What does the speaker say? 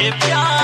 If y'all